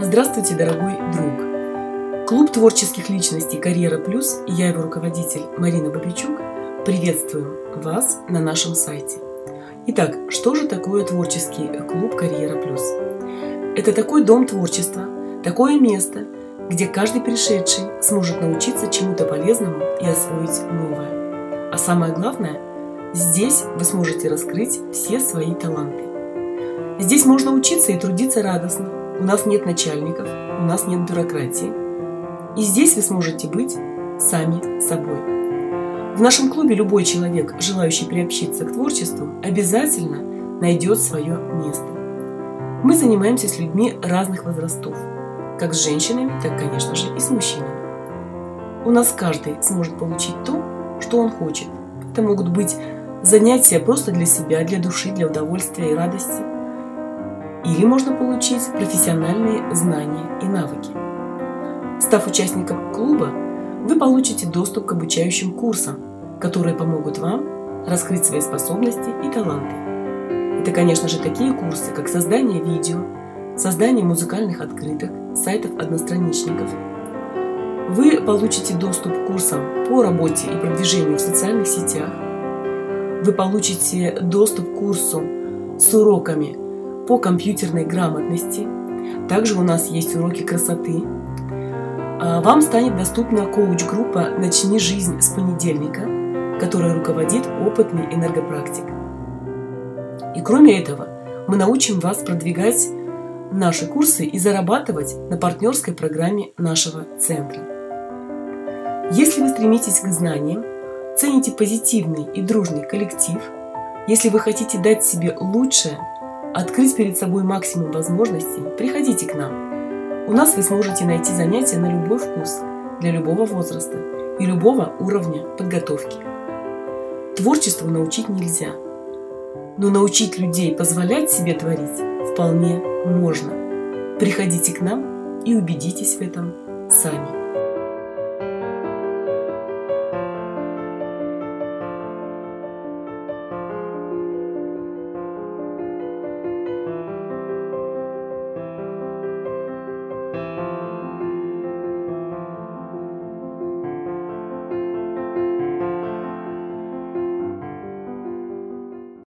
Здравствуйте, дорогой друг! Клуб творческих личностей «Карьера Плюс» и я его руководитель Марина Бабичук приветствуем вас на нашем сайте. Итак, что же такое творческий клуб «Карьера Плюс»? Это такой дом творчества, такое место, где каждый пришедший сможет научиться чему-то полезному и освоить новое. А самое главное, здесь вы сможете раскрыть все свои таланты. Здесь можно учиться и трудиться радостно, у нас нет начальников, у нас нет бюрократии. И здесь вы сможете быть сами собой. В нашем клубе любой человек, желающий приобщиться к творчеству, обязательно найдет свое место. Мы занимаемся с людьми разных возрастов, как с женщинами, так, конечно же, и с мужчинами. У нас каждый сможет получить то, что он хочет. Это могут быть занятия просто для себя, для души, для удовольствия и радости – или можно получить профессиональные знания и навыки. Став участником клуба, вы получите доступ к обучающим курсам, которые помогут вам раскрыть свои способности и таланты. Это, конечно же, такие курсы, как создание видео, создание музыкальных открыток, сайтов одностраничников. Вы получите доступ к курсам по работе и продвижению в социальных сетях. Вы получите доступ к курсу с уроками по компьютерной грамотности. Также у нас есть уроки красоты. А, вам станет доступна коуч-группа «Начни жизнь с понедельника», которая руководит опытный энергопрактик. И кроме этого, мы научим вас продвигать наши курсы и зарабатывать на партнерской программе нашего центра. Если вы стремитесь к знаниям, цените позитивный и дружный коллектив, если вы хотите дать себе лучшее – открыть перед собой максимум возможностей, приходите к нам. У нас вы сможете найти занятия на любой вкус, для любого возраста и любого уровня подготовки. Творчеству научить нельзя, но научить людей позволять себе творить вполне можно. Приходите к нам и убедитесь в этом сами.